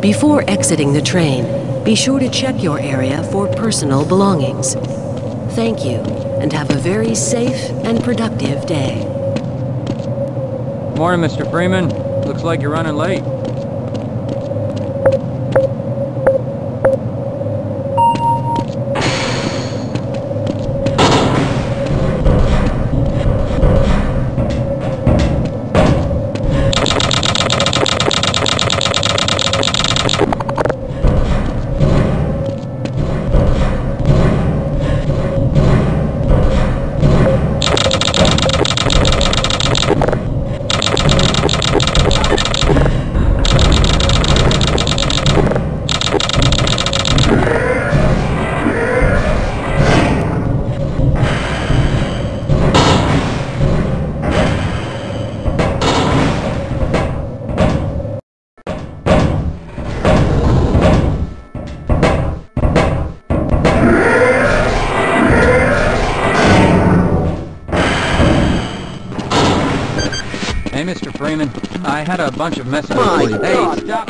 Before exiting the train, be sure to check your area for personal belongings. Thank you, and have a very safe and productive day. Morning, Mr. Freeman. Looks like you're running late. Hey, Mr. Freeman. I had a bunch of messages My for you. God. Hey, stop!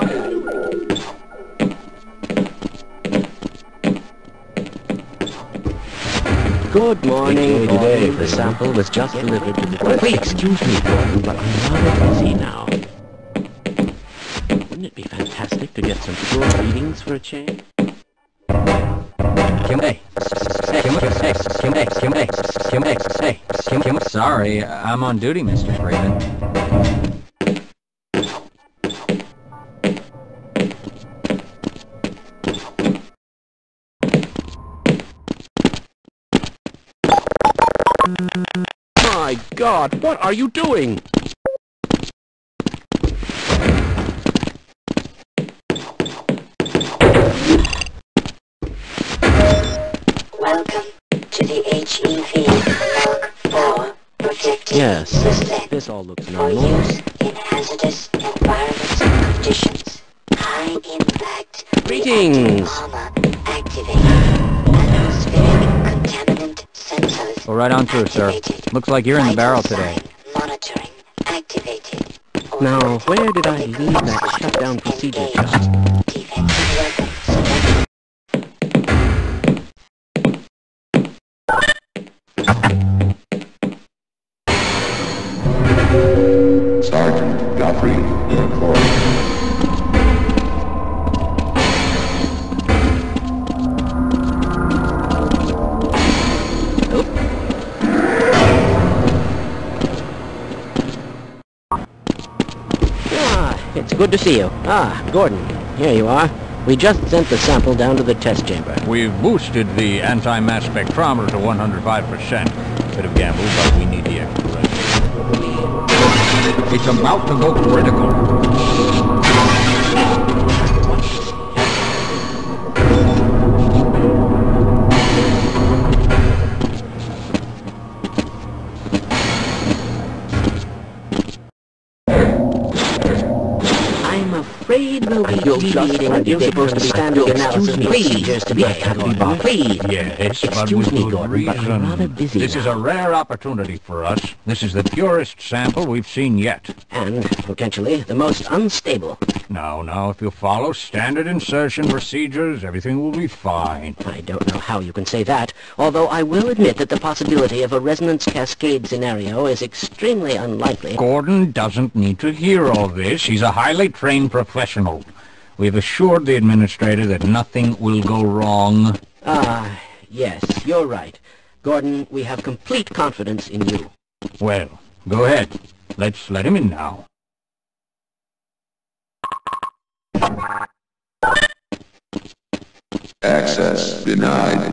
Good morning. Good day, The sample was just delivered to the... Please excuse me, Gordon, but I'm rather busy now. Wouldn't it be fantastic to get some pure readings for a change? Sorry, I'm on duty, Mr. Freeman. My God, what are you doing? Yes, this all looks normal. in hazardous environments and conditions. High impact Greetings. armor activated. Atmospheric contaminant sensors Go right on through, sir. Looks like you're in the barrel today. Monitoring activated. Now, where did I leave that shutdown procedure chart? To see you. Ah, Gordon, here you are. We just sent the sample down to the test chamber. We've boosted the anti-mass spectrometer to 105%. Bit of gamble, but we need the extra. It's about to go critical. I'm we'll be You'll just- deviating a you're supposed to be- standard excuse analysis me, procedures today, Mr. Gordon. Please. Yes, Excuse me, Gordon, but reason. I'm rather busy This is a rare opportunity for us. This is the purest sample we've seen yet. And, potentially, the most unstable. Now, now, if you follow standard insertion procedures, everything will be fine. I don't know how you can say that, although I will admit that the possibility of a resonance cascade scenario is extremely unlikely. Gordon doesn't need to hear all this. He's a highly trained professional. We've assured the administrator that nothing will go wrong. Ah, yes, you're right. Gordon, we have complete confidence in you. Well, go ahead. Let's let him in now. Access denied.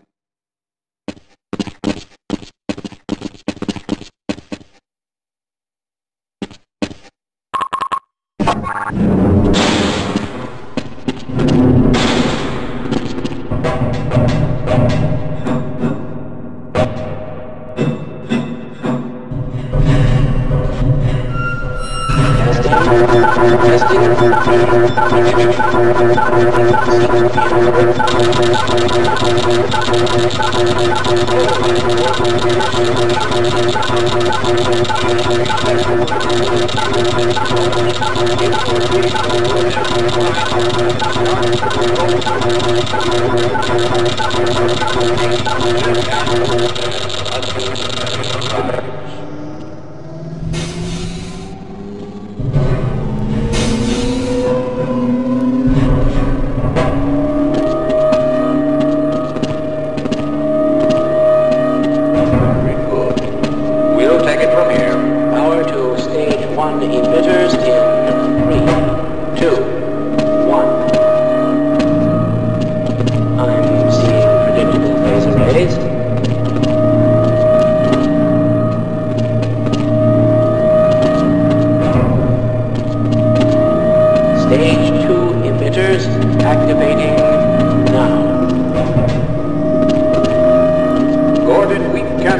Testing Very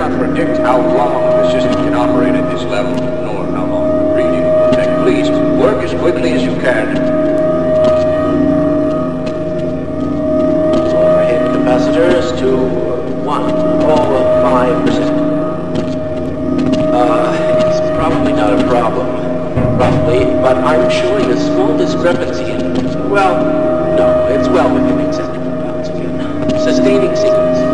cannot predict how long the system can operate at this level, nor how long the breeding will take. Please, work as quickly as you can. Overhead capacitors to one oh five percent. Uh, it's probably not a problem, roughly, but I'm showing a small discrepancy in. Well, no, it's well within acceptable bounds again. Sustaining sequence.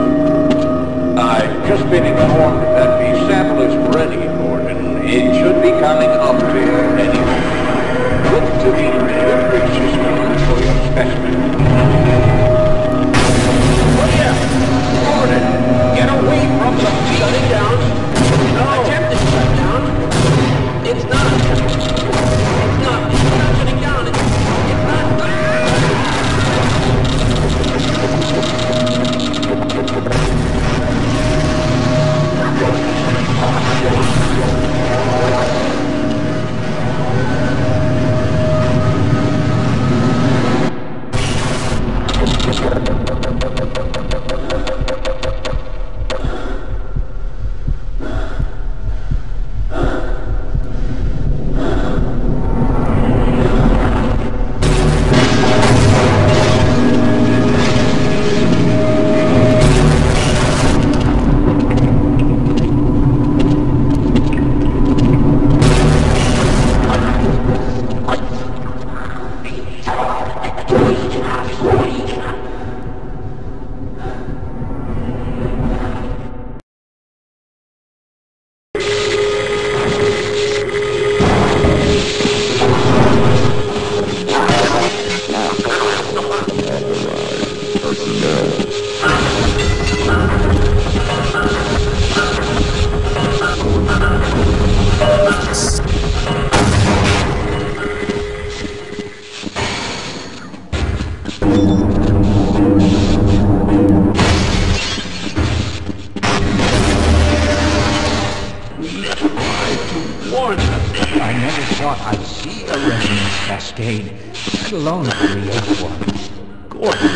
Just been informed that the sample is ready, Gordon. It should be coming up to you any moment. Look to the delivery system for your specimen. Gordon, get away from the Shutting down. I thought I'd see a resonance cascade, let alone create one. Gordon,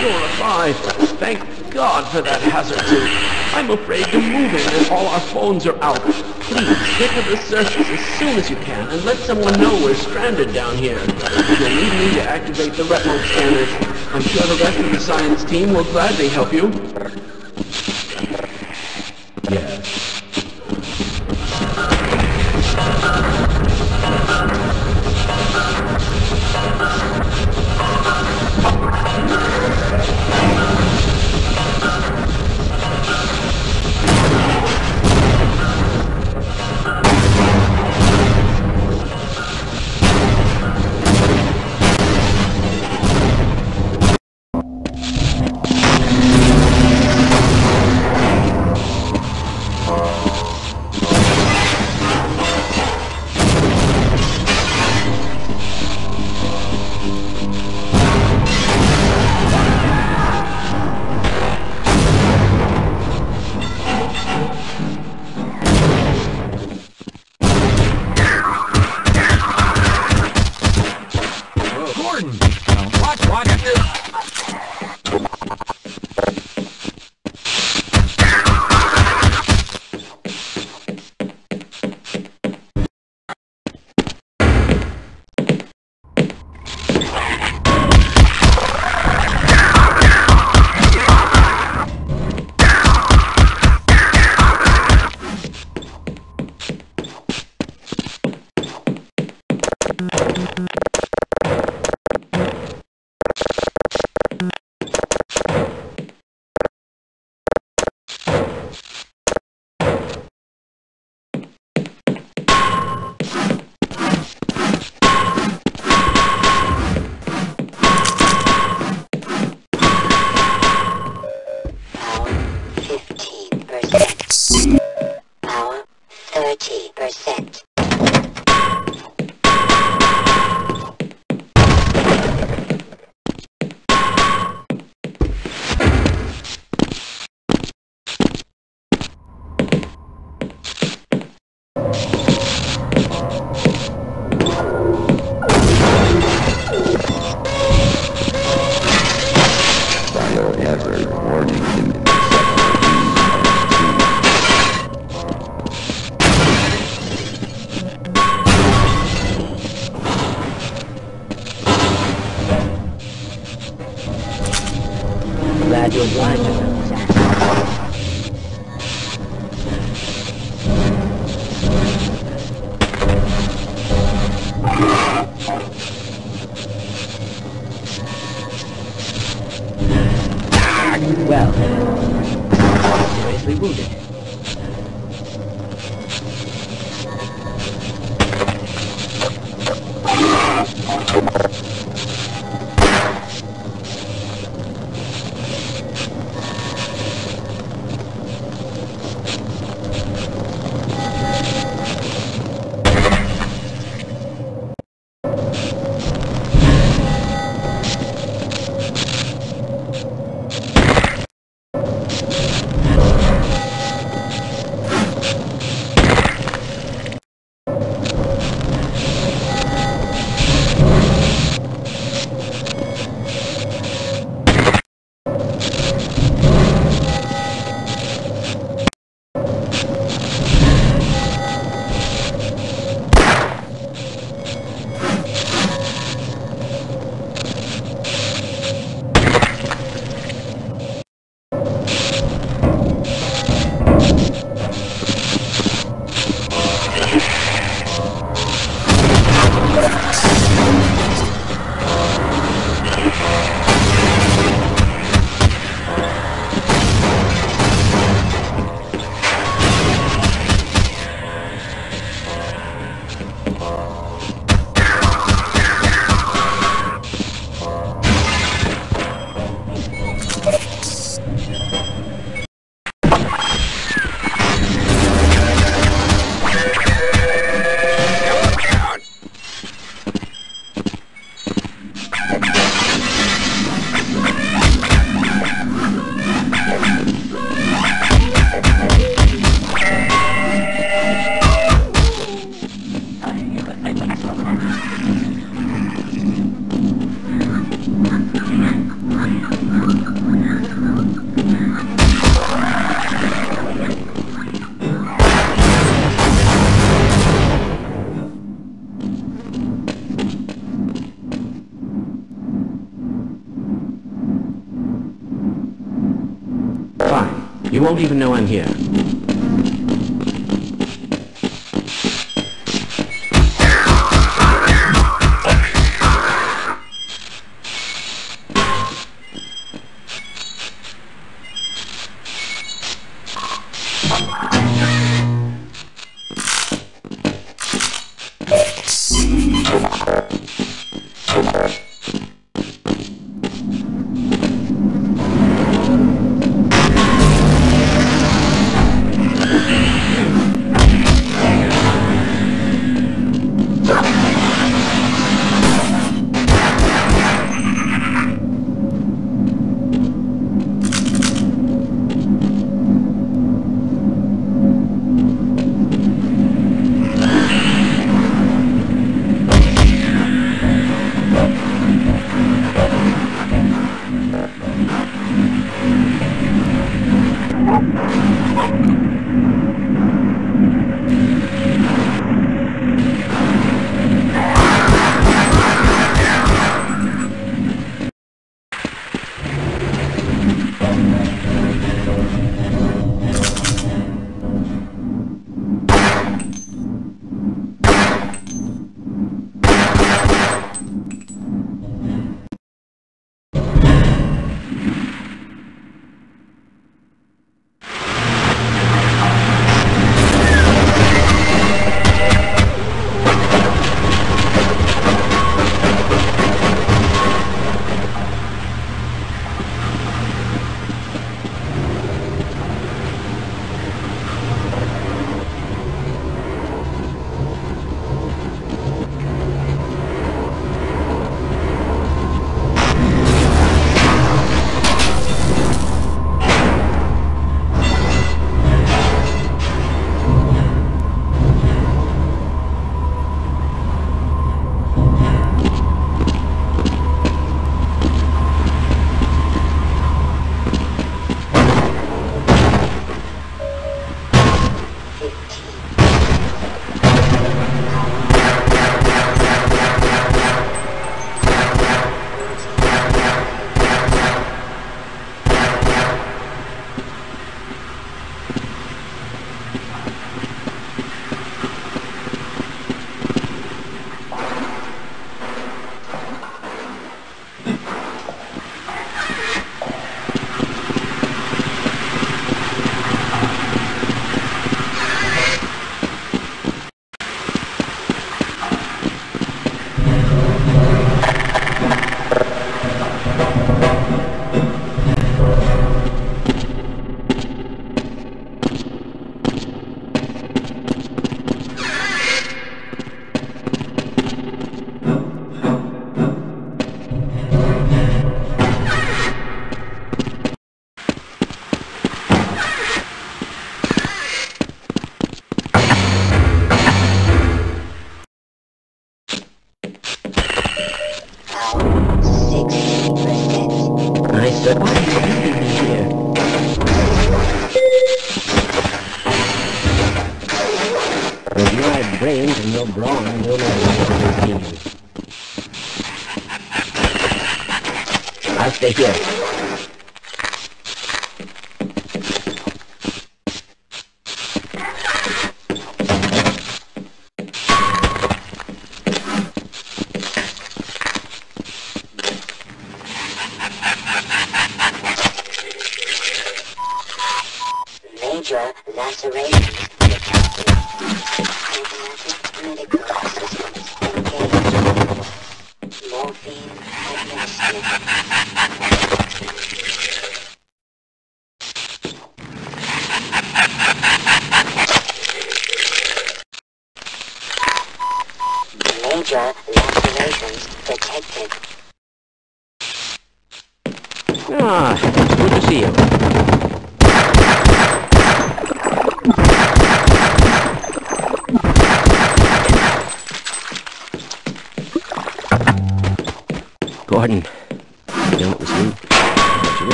you're alive. Thank God for that hazard suit. I'm afraid to move in and all our phones are out. Please, get to the surface as soon as you can and let someone know we're stranded down here. You'll need me to activate the retinal scanners. I'm sure the rest of the science team will gladly help you. Yes. 30%. won't even know I'm here.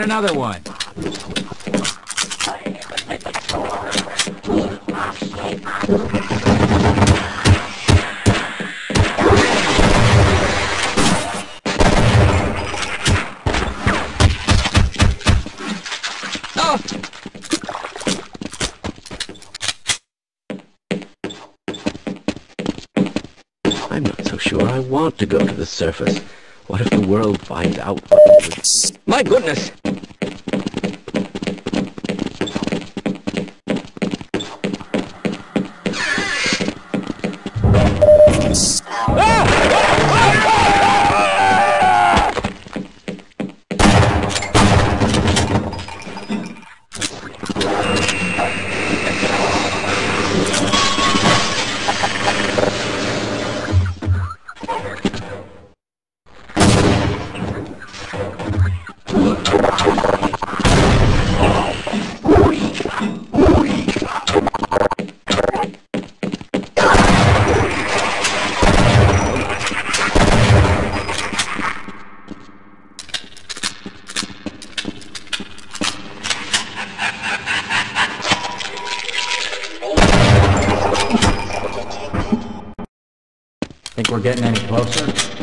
got another one. Oh. I'm not so sure I want to go to the surface. What if the world finds out what My goodness! We're getting any closer?